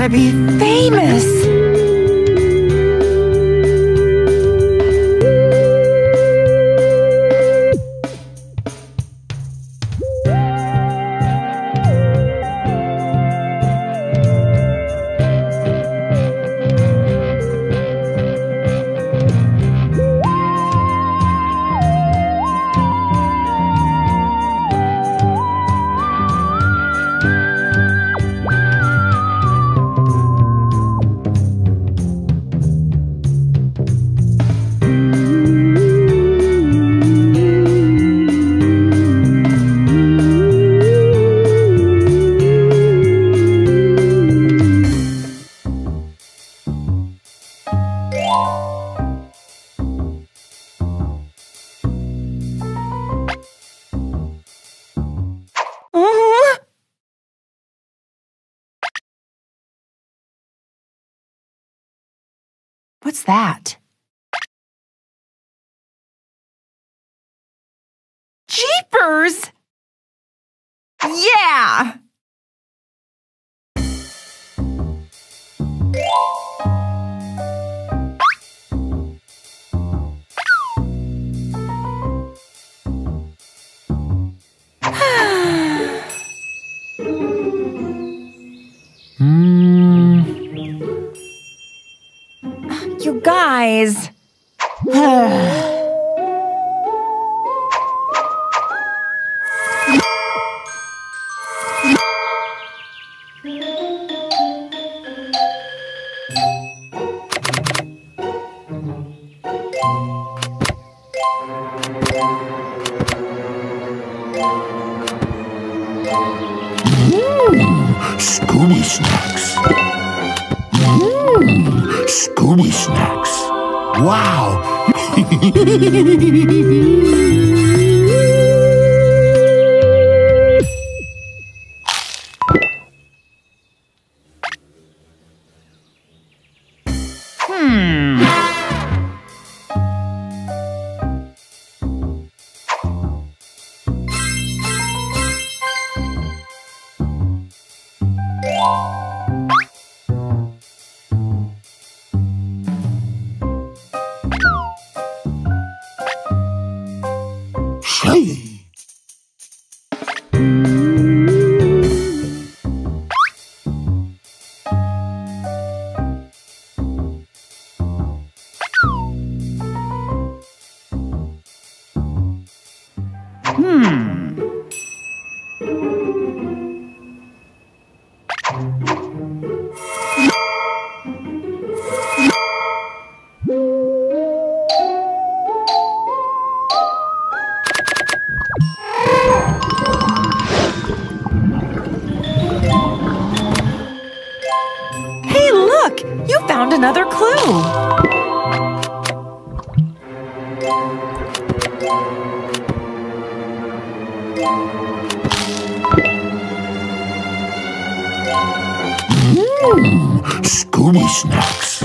gonna be famous. What's that? Jeepers! Yeah! Guys. Mm-hmm. Mmm, Scooby snacks.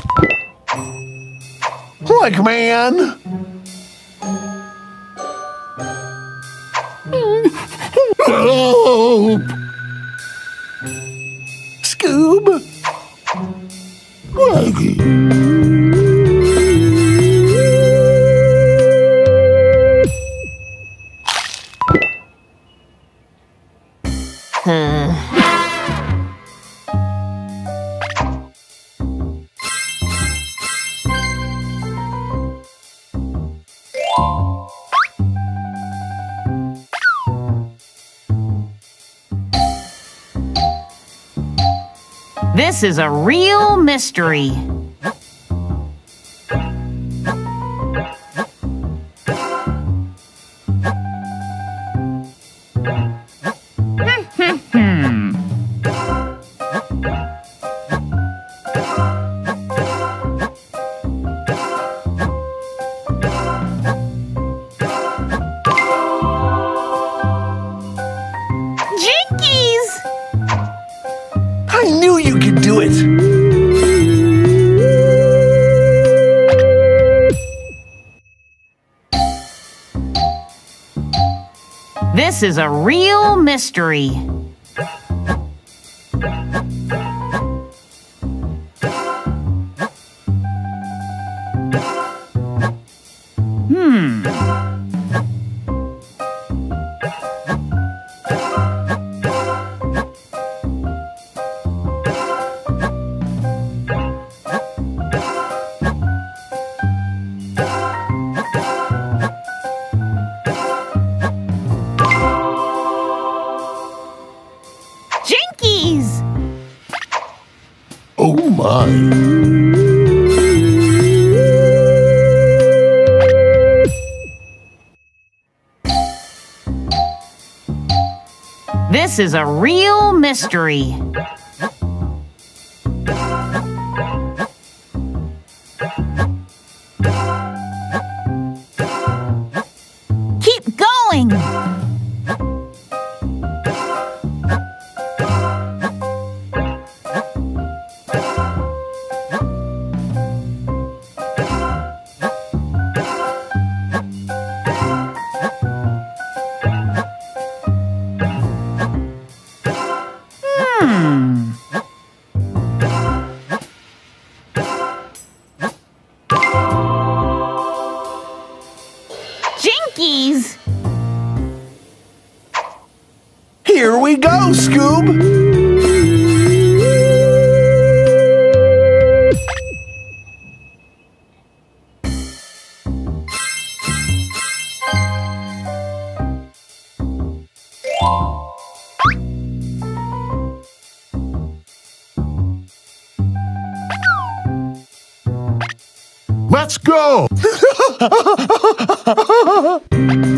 Like man. This is a real mystery. This is a real mystery. This is a real mystery. Keep going. Let's go!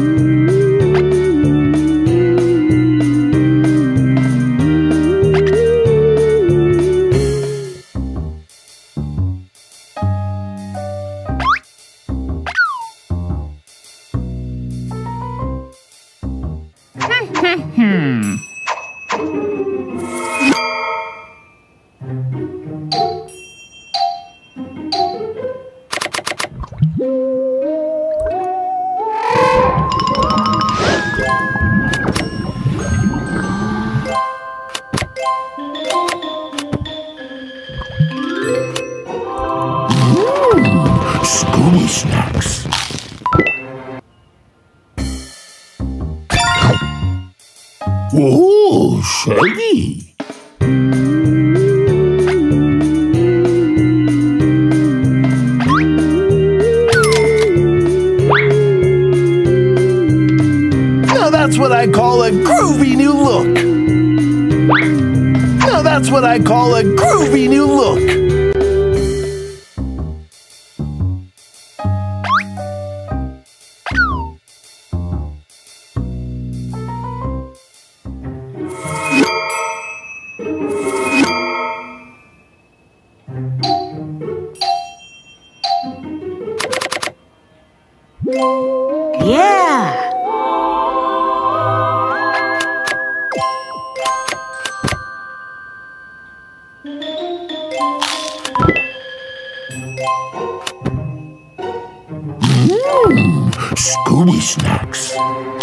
Scooby Snacks. Oh, Shaggy. Now that's what I call a groovy new look. Now that's what I call a groovy new look. Snacks.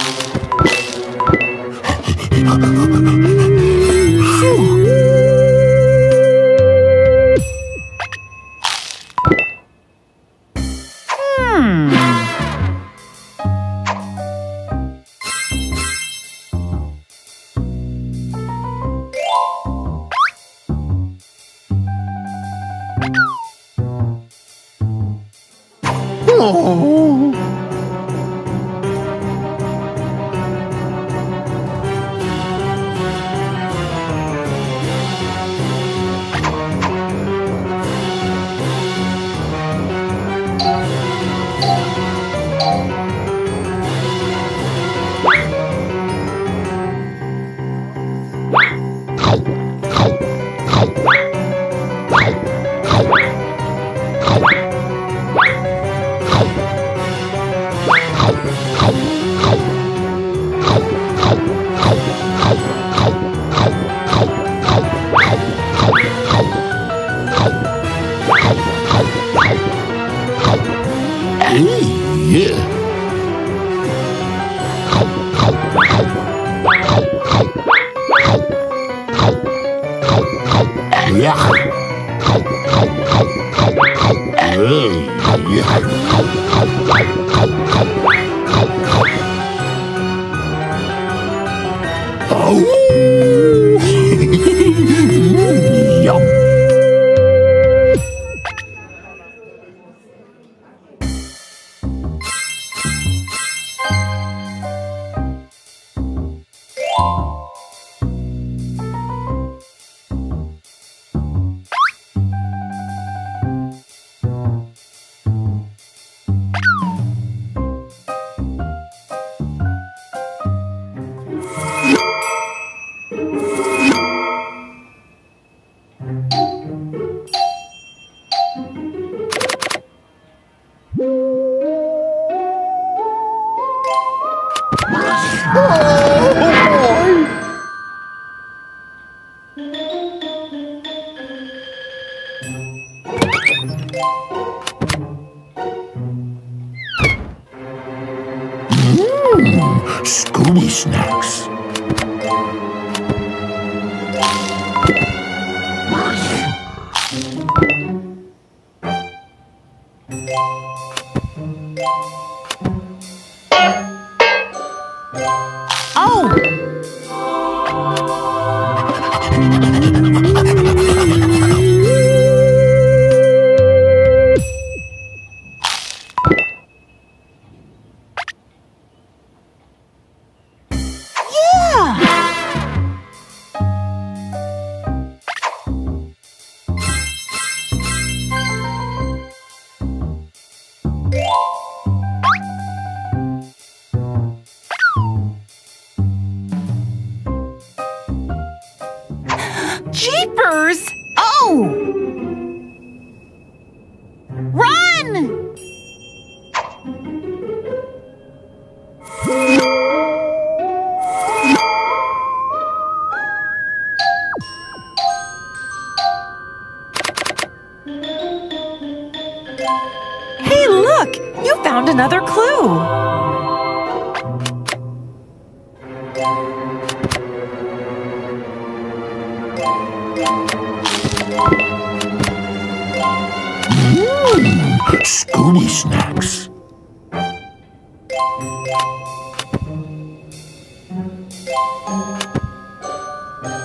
Hmm, Scooby snacks.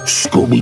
Scooby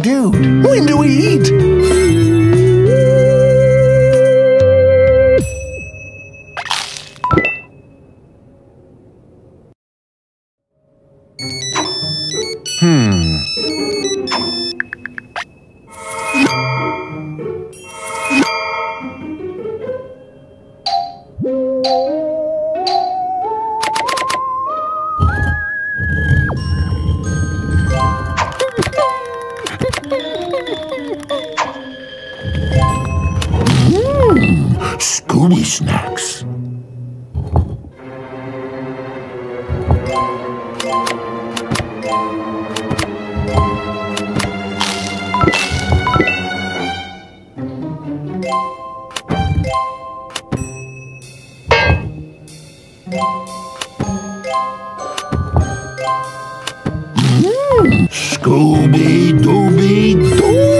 dude, when do we eat? Scooby-Dooby-Doo!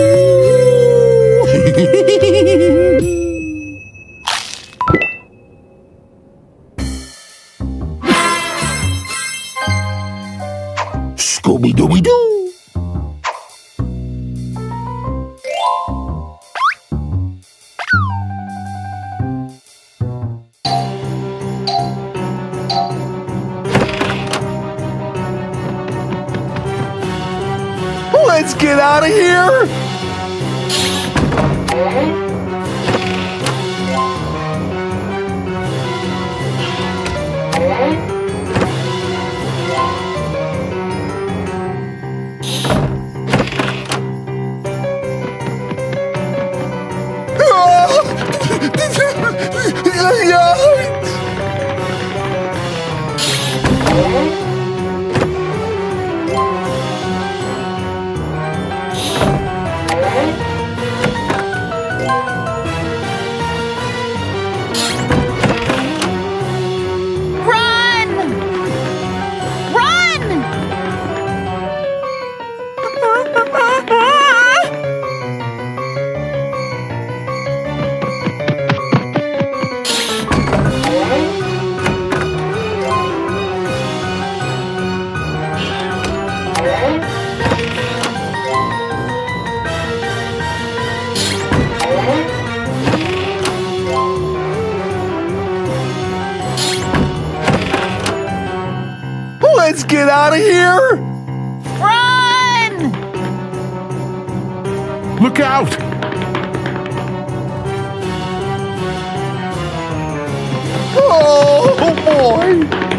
Get out of here! Run! Look out! Oh, oh boy!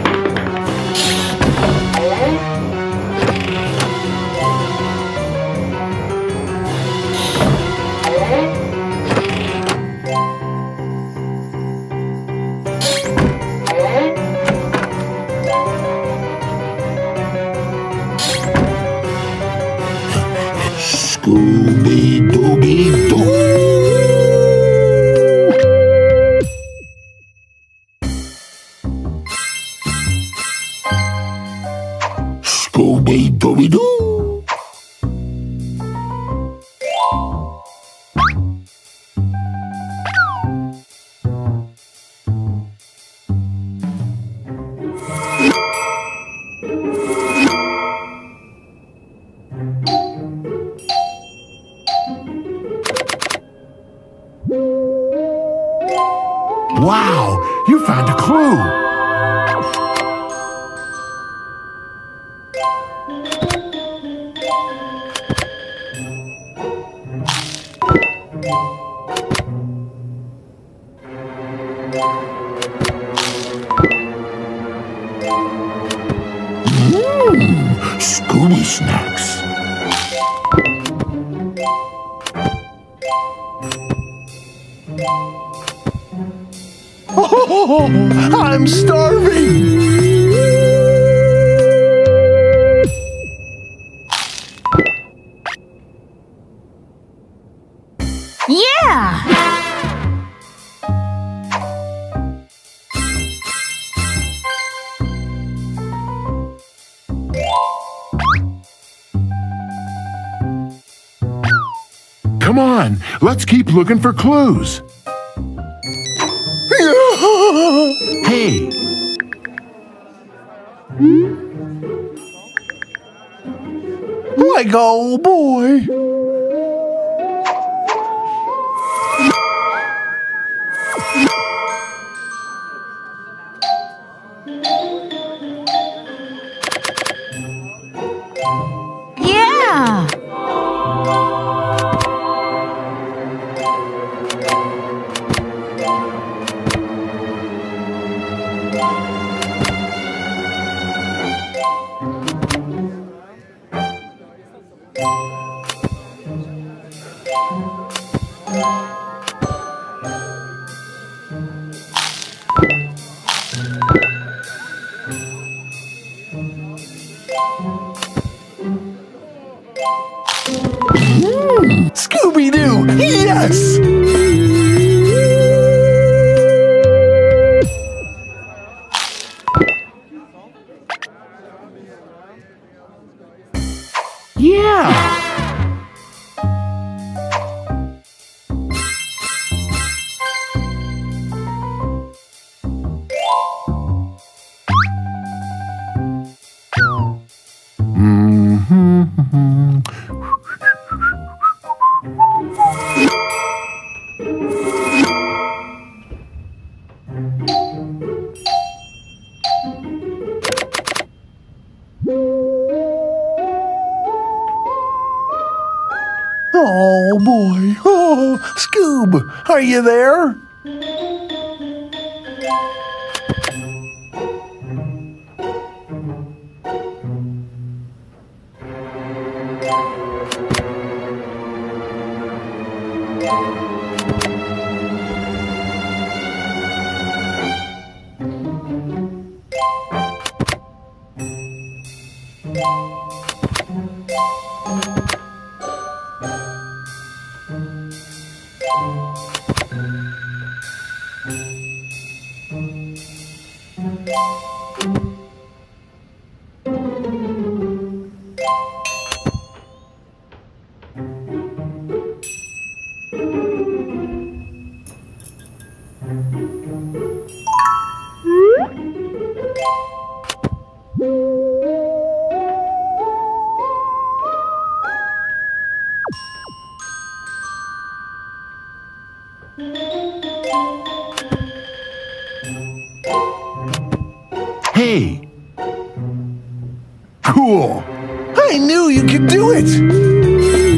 Dooby Doo! Oh, I'm starving! Let's keep looking for clues. Hey, Like old boy. Yeah. Are you there? Hey, Cool. I knew you could do it.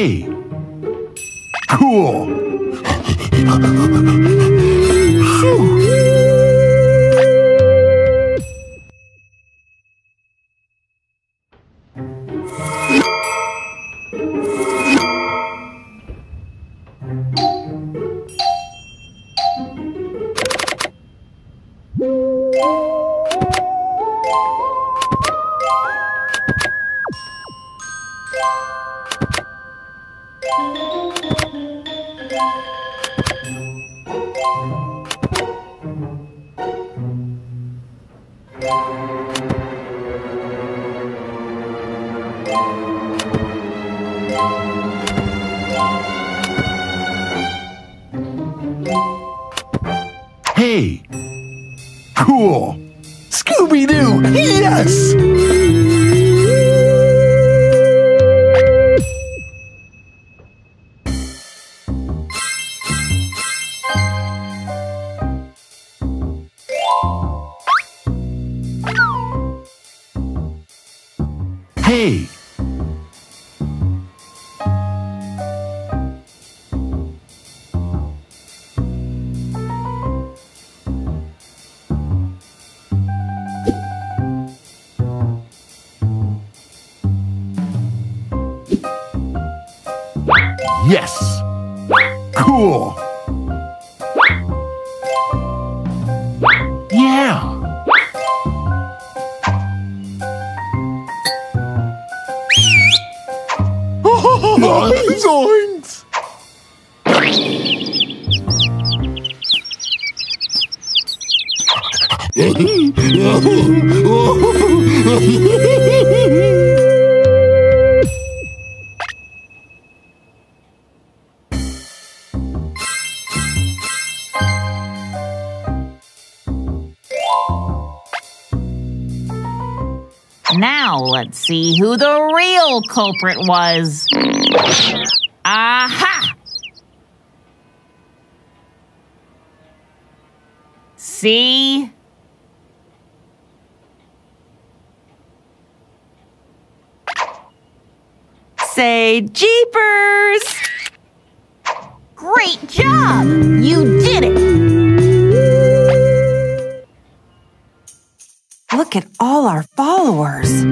Cool. Hey, Cool. Now let's see who the real culprit was. Aha! See? Say jeepers! Great job! You did it! Look at all our followers.